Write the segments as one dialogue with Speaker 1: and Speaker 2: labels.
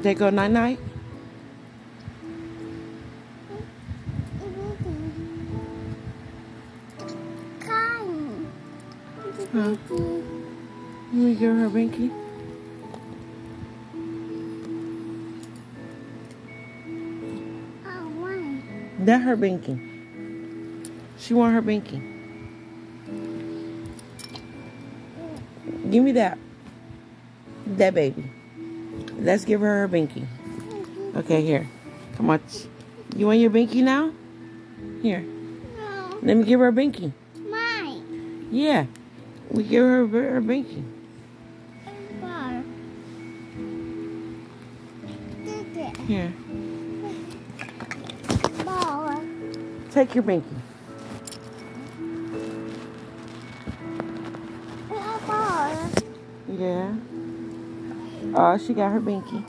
Speaker 1: They go night night. Huh? Let me give her a binky. Oh, that her binky. She want her binky. Give me that. That baby. Let's give her her binky. Okay, here. Come on. You want your binky now? Here.
Speaker 2: No.
Speaker 1: Let me give her a binky.
Speaker 2: Mine.
Speaker 1: Yeah. We give her her binky.
Speaker 2: Bar.
Speaker 1: Here.
Speaker 2: Ball.
Speaker 1: Take your binky.
Speaker 2: Ball.
Speaker 1: Yeah. Oh, she got her binky.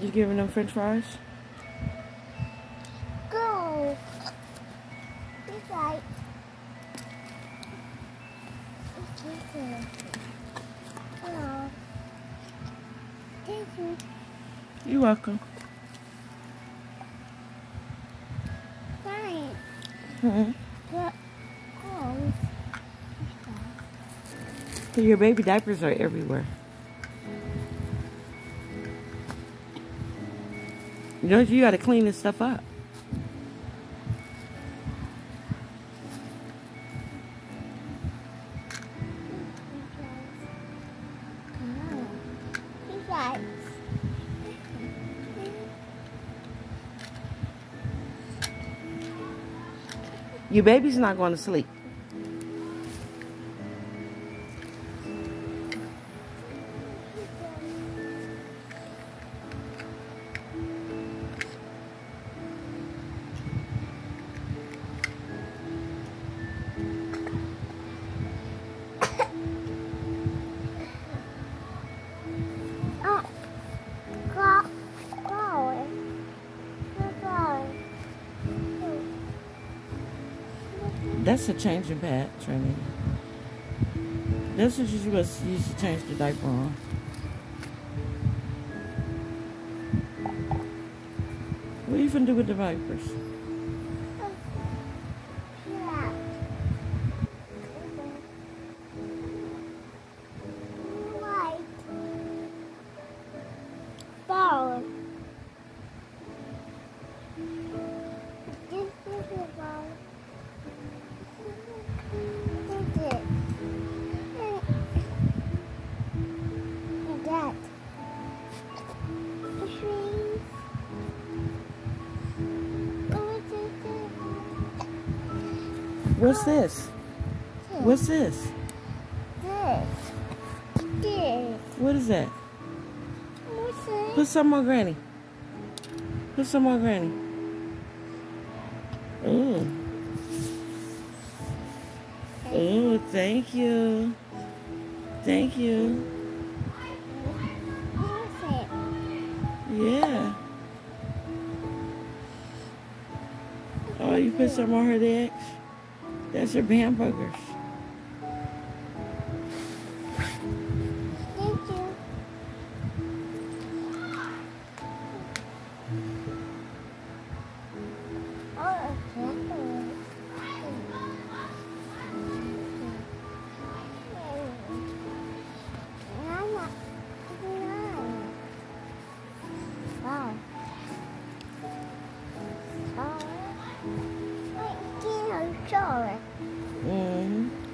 Speaker 1: You giving them french fries?
Speaker 2: Go. This. Hello. Thank you.
Speaker 1: You're welcome.
Speaker 2: Fine.
Speaker 1: Mm-hmm.
Speaker 2: Oh.
Speaker 1: Your baby diapers are everywhere. You know, you got to clean this stuff up. Your baby's not going to sleep. That's a changing pad, Trinity. That's what you was used to change the diaper on. What are you gonna do with the vipers? What's this? What's this?
Speaker 2: this? This.
Speaker 1: What is that?
Speaker 2: What's it?
Speaker 1: Put some on Granny. Put some on Granny. Ooh. Ooh, thank you. Thank you. Yeah. Oh, you put some on her legs? That's her hamburgers.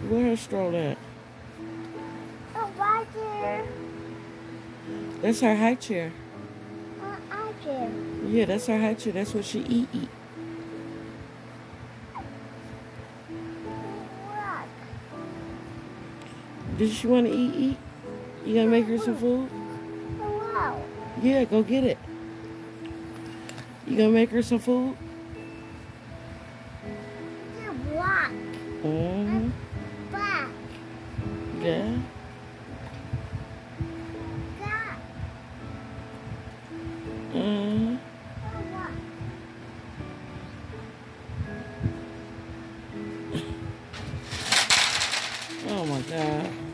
Speaker 1: Where her stroll at?
Speaker 2: Oh, right there.
Speaker 1: That's her high chair.
Speaker 2: Uh, I do.
Speaker 1: Yeah, that's her high chair. That's what she eat eat. Does she want to eat eat? You gonna make her some food?
Speaker 2: Wow.
Speaker 1: Yeah, go get it. You gonna make her some food?
Speaker 2: Black.
Speaker 1: Mm-hmm. Mm-hmm. Oh my God.